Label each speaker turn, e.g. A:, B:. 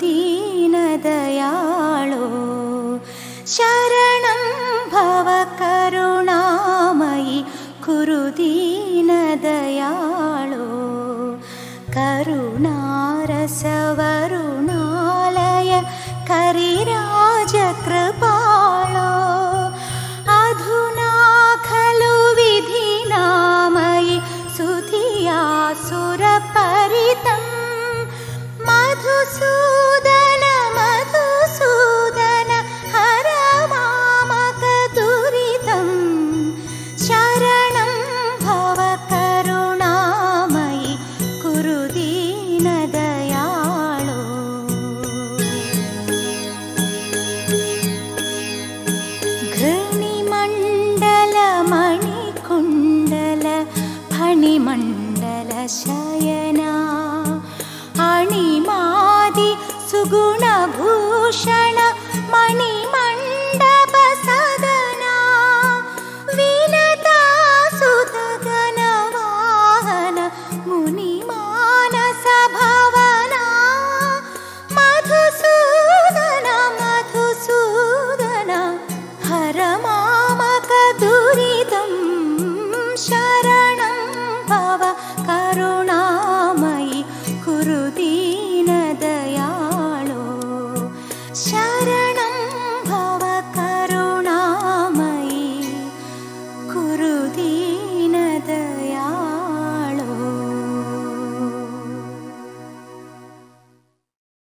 A: दीनदयाळो शरणं भव करुणामयि कुरु दीनदयाळो करुणारसवरुणालय करिराजकृपाळो अधुना खलु विधिनामयि सुधिया सुरपरितम् मधुसूदन मधुसूदन हर मामकदुरितम् शरणं भव करुणामयि कुरु दीनदयाळो घृणिमण्डल मणिकुण्डल फणिमण्डल ಶರಣ Shout